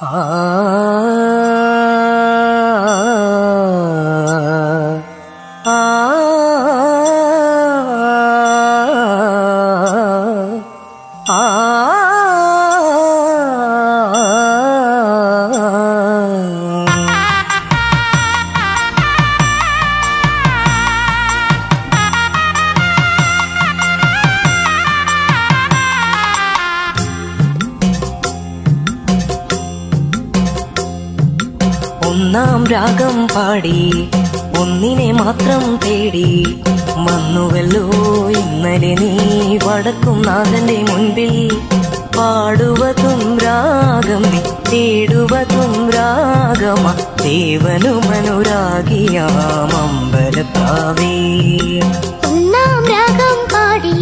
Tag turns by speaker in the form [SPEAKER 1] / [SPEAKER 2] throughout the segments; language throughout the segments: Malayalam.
[SPEAKER 1] 啊。ഒന്നാം രാഗം പാടി ഒന്നിനെ മാത്രം തേടി. വന്നുവല്ലോ ഇന്നലെ നീ വടക്കും നാഥന്റെ മുൻപിൽ. പാടുവതും രാഗം തേടുവതും രാഗമ. ദേവനു അമ്പലപ്രാവേ
[SPEAKER 2] ഒന്നാം രാഗം പാടി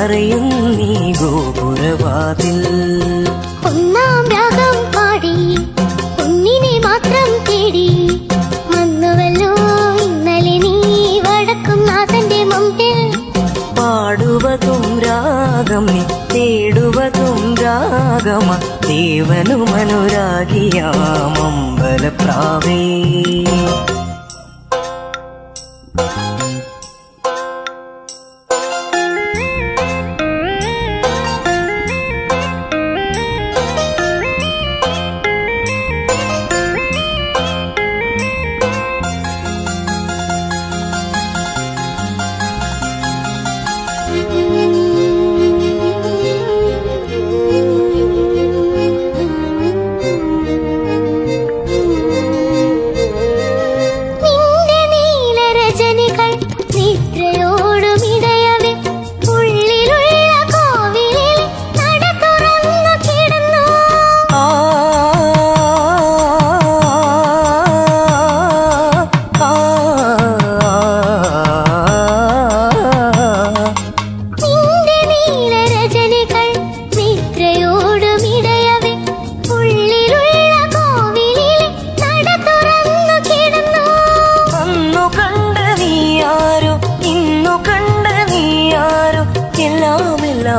[SPEAKER 1] എല്ലാം നീ ഗോപുരവാതിൽ.
[SPEAKER 2] ഒന്നാം രാഗം പാടി ഒന്നിനെ മാത്രം തേടി. വന്നുവല്ലോ ഇന്നലെ നീ വടക്കും നാഥന്റെ മുമ്പിൽ.
[SPEAKER 1] പാടുവതും രാഗം നീ തേടുവതും രാഗമ ദേവനുമനുരാഗിയാം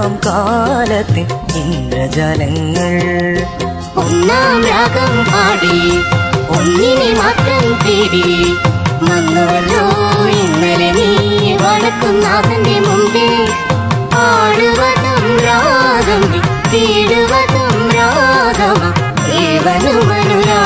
[SPEAKER 1] എല്ലാം കാലത്തെ ഇന്ദ്രജാലങ്ങൾ.
[SPEAKER 2] ഒന്നാം രാഗം പാടി ഒന്നിനെ മാത്രം തേടി. വന്നുവല്ലോ ഇന്നലെ നീ വടക്കും നാഥന്റെ മുമ്പിൽ. പാടുവതും രാഗം തേടുവതും രാഗമ ദേവനുമനുരാ